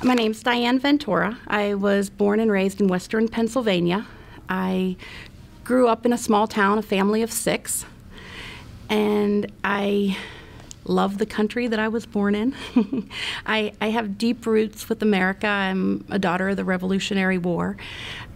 My name's Diane Ventura. I was born and raised in western Pennsylvania. I grew up in a small town, a family of six, and I love the country that I was born in. I, I have deep roots with America. I'm a daughter of the Revolutionary War.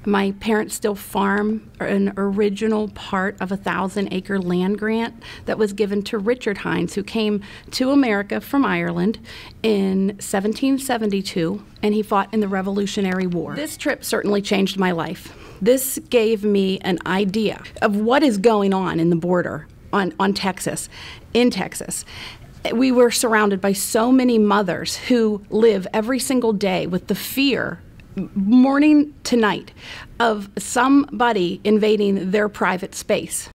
My parents still farm an original part of a thousand acre land grant that was given to Richard Hines, who came to America from Ireland in 1772, and he fought in the Revolutionary War. This trip certainly changed my life. This gave me an idea of what is going on in the border on, on Texas, in Texas we were surrounded by so many mothers who live every single day with the fear morning to night of somebody invading their private space.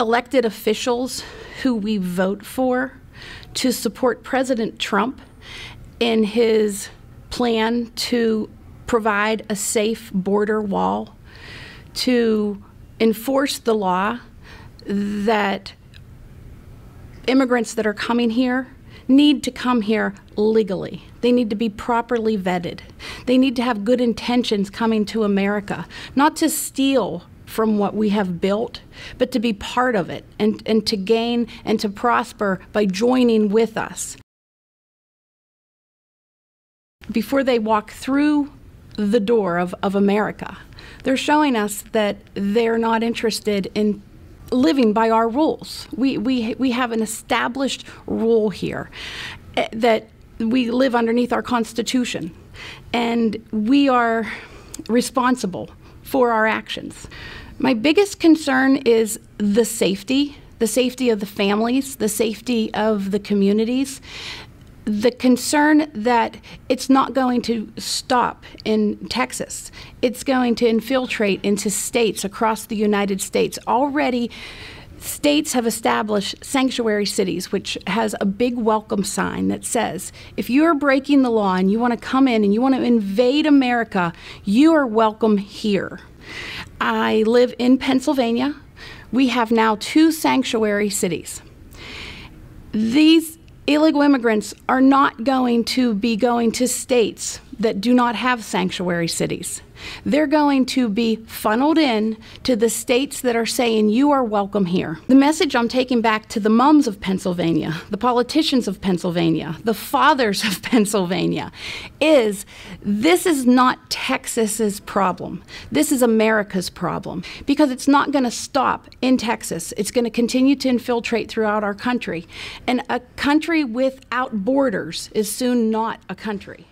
Elected officials who we vote for to support President Trump in his plan to provide a safe border wall, to enforce the law that immigrants that are coming here need to come here legally. They need to be properly vetted. They need to have good intentions coming to America, not to steal from what we have built, but to be part of it and, and to gain and to prosper by joining with us. Before they walk through the door of, of America, they're showing us that they're not interested in living by our rules. We, we, we have an established rule here eh, that we live underneath our Constitution, and we are responsible for our actions. My biggest concern is the safety, the safety of the families, the safety of the communities, the concern that it's not going to stop in Texas. It's going to infiltrate into states across the United States. Already, states have established sanctuary cities, which has a big welcome sign that says if you are breaking the law and you want to come in and you want to invade America, you are welcome here. I live in Pennsylvania. We have now two sanctuary cities. These illegal immigrants are not going to be going to states that do not have sanctuary cities. They're going to be funneled in to the states that are saying you are welcome here. The message I'm taking back to the mums of Pennsylvania, the politicians of Pennsylvania, the fathers of Pennsylvania is this is not Texas's problem. This is America's problem because it's not going to stop in Texas. It's going to continue to infiltrate throughout our country. And a country without borders is soon not a country.